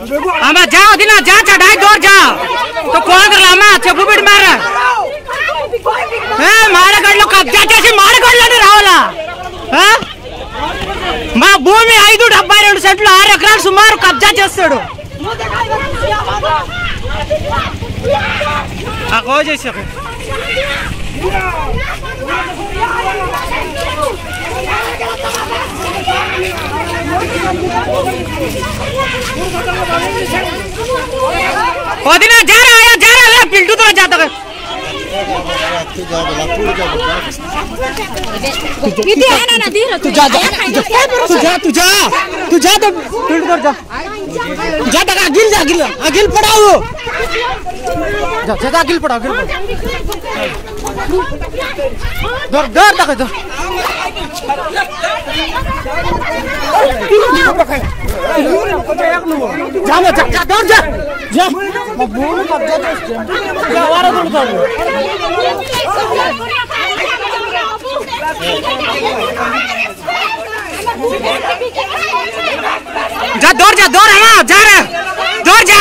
అమ్మా జా వదిన జా చడాయి దూర్ జా. తో కోదరలు అమ్మా చెప్పు బిడ్డ మార. మాడగడ్లో కబ్జా చేసి మాడగడ్లోనే రావాలా? మా భూమి ఐదు డెబ్బై రెండు సెంట్లు ఆరు ఎకరాలు సుమారు కబ్జా చేస్తాడు. చేసాక কদিন যা রে আয়া যা রে আয়া পিল্টু তো যা তবে तू जा तू। जा तू जा तू जा तो फ़ील्ड पर तो जा जा। तक अगिल जा अगिल अगिल पड़ा जा जा अगिल पड़ा अगिल पड़ा डर तक डर जाना जा जा दौड़ जा जा मैं बोलूँ कब जा तो जा आवारा दौड़ जा जा दौड़ जा दौड़ आया, जा रहा दौड़ जा